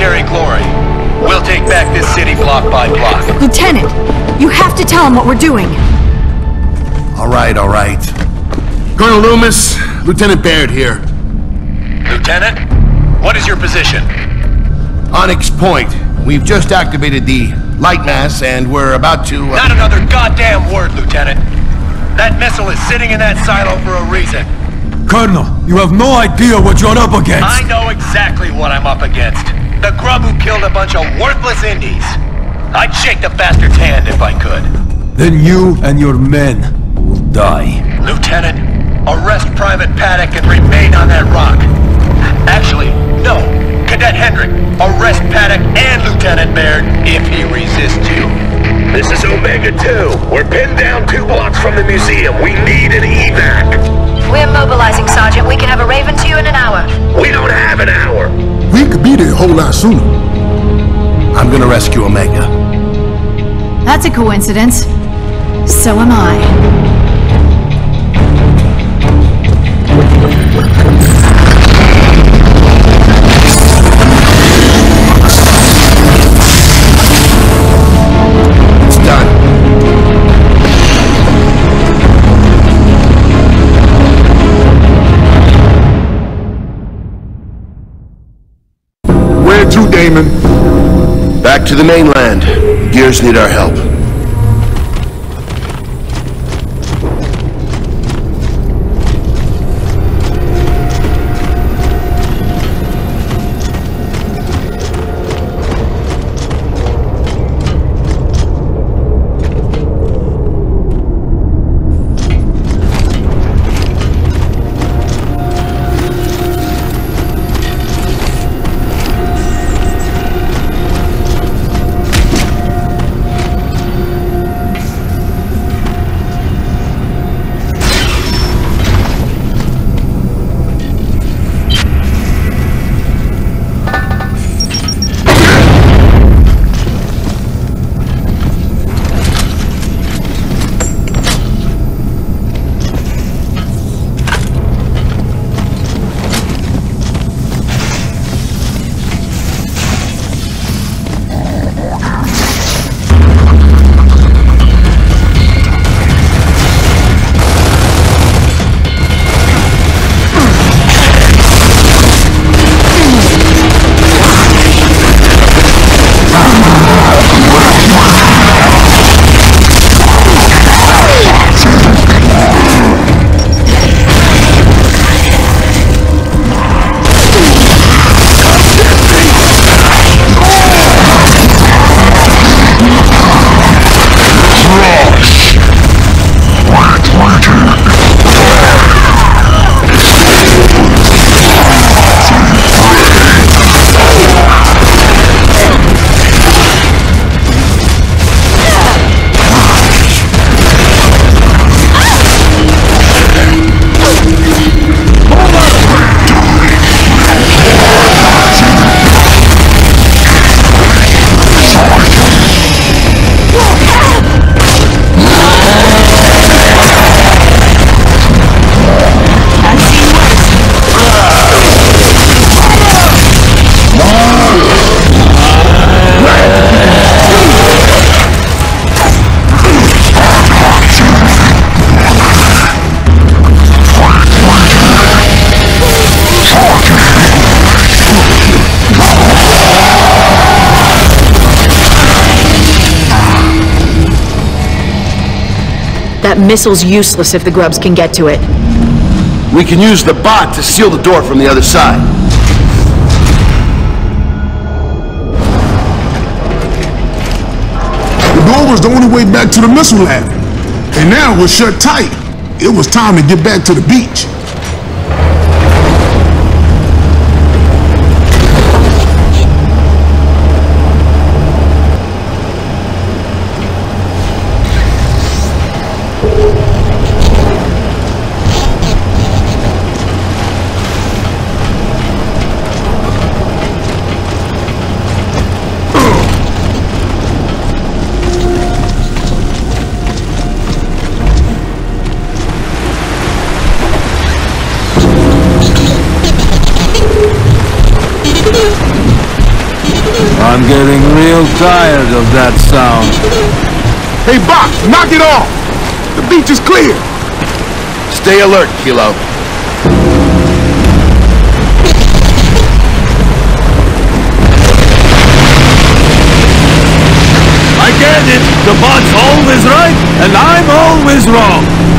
Museum of Military Glory. We'll take back this city block by block. Lieutenant, you have to tell him what we're doing. All right, all right. Colonel Loomis, Lieutenant Baird here. Lieutenant, what is your position? Onyx Point. We've just activated the Lightmass and we're about to... Uh... Not another goddamn word, Lieutenant. That missile is sitting in that silo for a reason. Colonel, you have no idea what you're up against. I know exactly what I'm up against. The grub who killed a bunch of worthless indies. I'd shake the bastard's hand if I could. Then you and your men will die. Lieutenant, arrest Private Paduk and remain on that rock. Actually, no. Cadet Hendrix, arrest Paduk and Lieutenant Baird if he resists you. This is Omega 2. We're pinned down two blocks from the museum. We need an evac. We're mobilizing, Sergeant. We can have a Raven to you in an hour. We don't have an hour. We could be there a whole lot sooner. I'm gonna rescue Omega. That's a coincidence. So am I. Damon? Back to the mainland. Gears need our help. Missile's useless if the grubs can get to it. We can use the bot to seal the door from the other side. The door was the only way back to the missile lab. And now it was shut tight. It was time to get back to the beach. Tired of that sound. Hey, Bach, knock it off! The beach is clear! Stay alert, Kilo. I get it. The bot's always right, and I'm always wrong.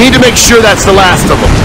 Need to make sure that's the last of them.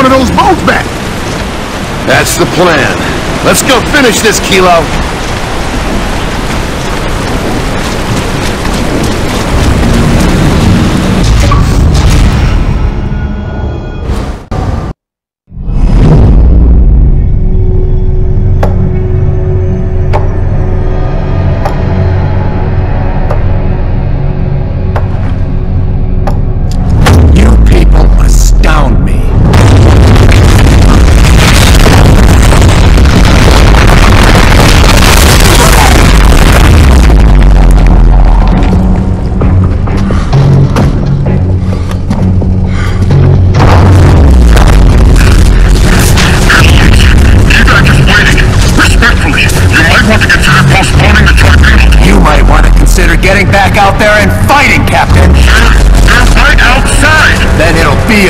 one of those boats back. That's the plan. Let's go finish this, Kilo.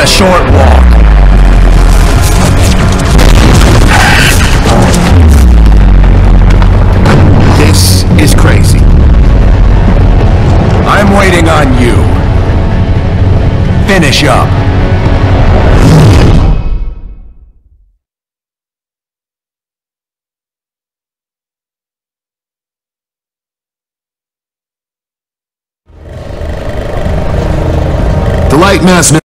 a short walk.